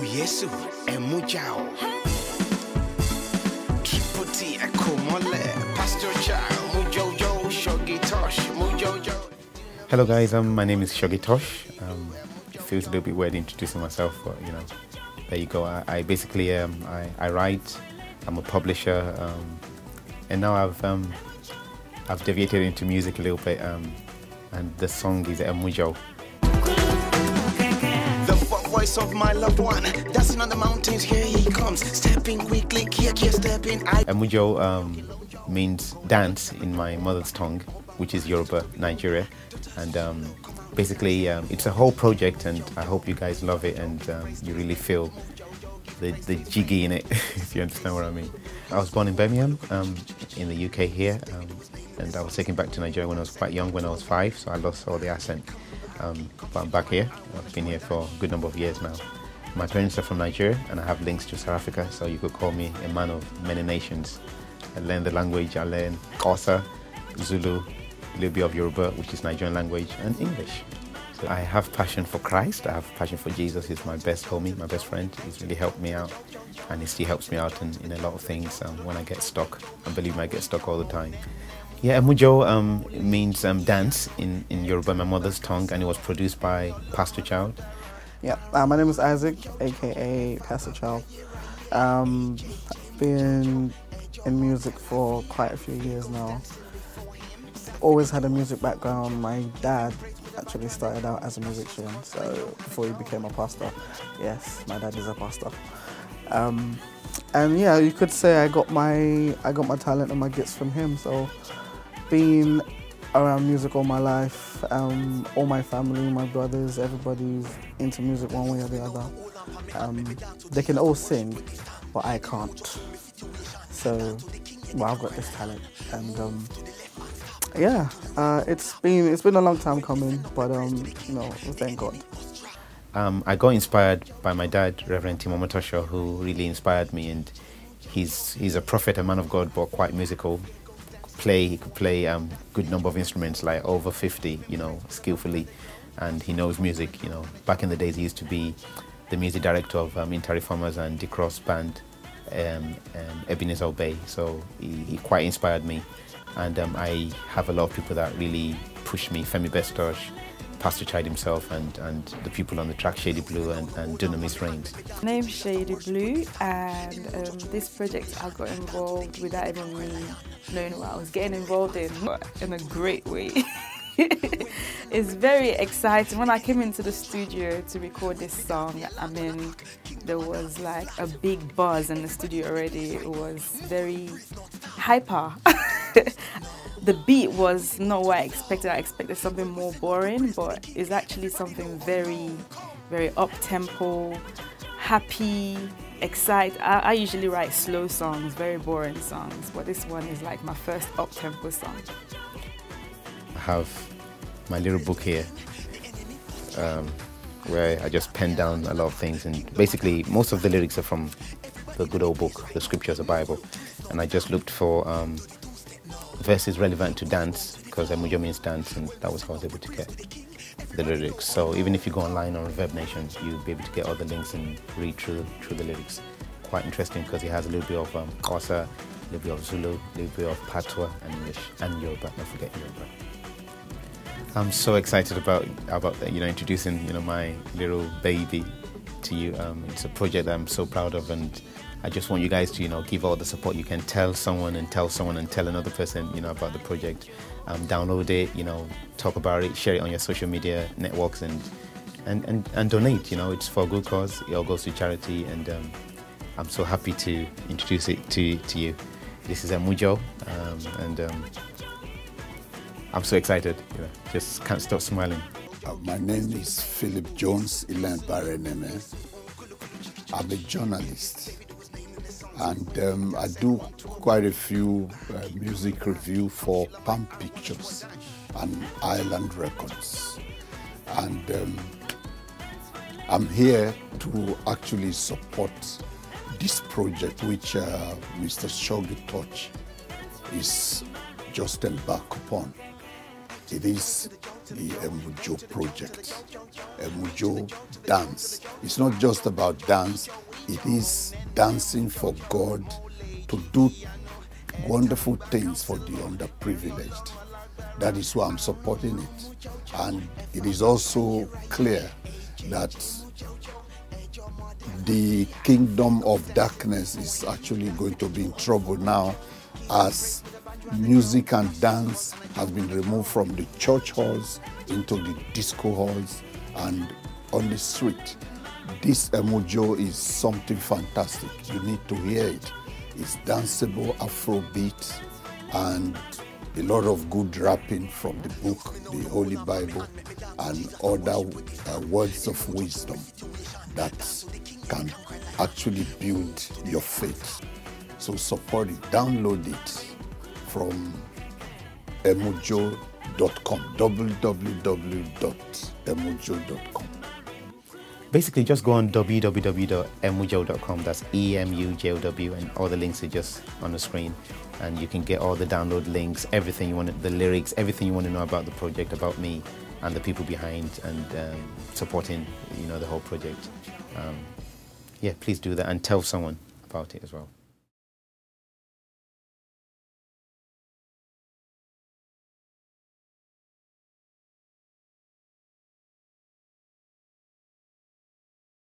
Uyesu, Emujao. Triple Pastor Mujojo, Mujojo. Hello guys, um, my name is Shoggy Tosh. Um, it feels a little bit weird introducing myself, but you know, there you go. I, I basically um, I, I write, I'm a publisher, um, and now I've um, I've deviated into music a little bit, um, and the song is eMUJOW. Voice of my loved one, dancing on the mountains, here he comes. Stepping quickly, stepping. I eMUJOW um, means dance in my mother's tongue, which is Yoruba, Nigeria. And um, basically, um, it's a whole project, and I hope you guys love it and um, you really feel the, the jiggy in it, if you understand what I mean. I was born in Birmingham, um, in the UK here, um, and I was taken back to Nigeria when I was quite young, when I was five, so I lost all the accent. Um, but I'm back here. I've been here for a good number of years now. My parents are from Nigeria, and I have links to South Africa, so you could call me a man of many nations. I learned the language, I learned Xhosa, Zulu, a little bit of Yoruba, which is Nigerian language, and English. So I have passion for Christ, I have passion for Jesus. He's my best homie, my best friend. He's really helped me out, and he still helps me out in, in a lot of things um, when I get stuck. I believe I get stuck all the time. Yeah, eMUJOW um, means um, dance in, in Yoruba, my mother's tongue, and it was produced by Pastorchild. Yeah, uh, my name is Isaac, aka Pastorchild. Um, been in music for quite a few years now. Always had a music background. My dad actually started out as a musician, so before he became a pastor. Yes, my dad is a pastor. Um, and yeah, you could say I got my I got my talent and my gifts from him. So being around music all my life. Um, all my family, my brothers, everybody's into music one way or the other. Um, they can all sing, but I can't. So, well, I've got this talent, and um, yeah, uh, it's been it's been a long time coming, but um, you know, thank God. Um, I got inspired by my dad, Reverend Tim Omotoso, who really inspired me. And he's he's a prophet, a man of God, but quite musical. Play he could play um, good number of instruments, like over 50, you know, skillfully, and he knows music. You know, back in the days, he used to be the music director of um, Interreformers and the Cross Band, um, um, Ebenezer Obey. So he, he quite inspired me, and um, I have a lot of people that really push me. Femi Bestosh, Pastorchild himself and, and the people on the track Shady Blue and, and Dunamis Reignz. My name's Shady Blue, and um, this project I got involved without even really knowing what I was getting involved in, in a great way. it's very exciting. When I came into the studio to record this song, I mean, there was like a big buzz in the studio already. It was very hyper. the beat was not what I expected. I expected something more boring, but it's actually something very, very up tempo, happy, excited. I, I usually write slow songs, very boring songs, but this one is like my first up tempo song. I have my little book here um, where I just pen down a lot of things and basically most of the lyrics are from the good old book, the scriptures, the Bible. And I just looked for um, verses relevant to dance because eMUJOW means dance and that was how I was able to get the lyrics. So even if you go online on ReverbNation, you'll be able to get all the links and read through through the lyrics. Quite interesting because it has a little bit of um, Xhosa, a little bit of Zulu, a little bit of Patois and English and Yoruba. Don't forget Yoruba. I'm so excited about about you know introducing you know my little baby to you. Um, it's a project that I'm so proud of, and I just want you guys to you know give all the support you can. Tell someone and tell someone and tell another person you know about the project. Um, download it, you know, talk about it, share it on your social media networks, and and and, and donate. You know, it's for a good cause. It all goes to charity, and um, I'm so happy to introduce it to to you. This is eMUJOW, um, and um, I'm so excited. You know, just can't stop smiling. Uh, my name is Philip Jones Ilan. I'm a journalist and um, I do quite a few uh, music review for Palm Pictures and Island Records. And um, I'm here to actually support this project which uh, Mr. Shoggy Tosh is just embarked upon. It is the eMUJOW project. eMUJOW dance. It's not just about dance, it is dancing for God to do wonderful things for the underprivileged. That is why I'm supporting it. And it is also clear that the kingdom of darkness is actually going to be in trouble now as music and dance has been removed from the church halls into the disco halls and on the street. This eMUJOW is something fantastic. You need to hear it. It's danceable Afrobeat and a lot of good rapping from the book, the Holy Bible, and other uh, words of wisdom that can actually build your faith. So support it, download it from emujo.com, www.emujo.com. Basically, just go on www.emujo.com. That's E M U J O W, and all the links are just on the screen. And you can get all the download links, everything you want, the lyrics, everything you want to know about the project, about me, and the people behind and um, supporting, you know, the whole project. Um, yeah, please do that and tell someone about it as well.